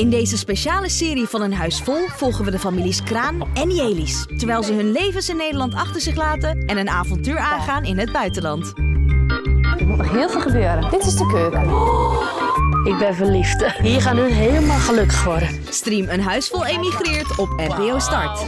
In deze speciale serie van Een Huis Vol volgen we de families Kraan en Jelis. Terwijl ze hun levens in Nederland achter zich laten en een avontuur aangaan in het buitenland. Er moet nog heel veel gebeuren. Dit is de keuken. Ik ben verliefd. Hier gaan hun helemaal gelukkig worden. Stream Een Huis Vol emigreert op NPO Start.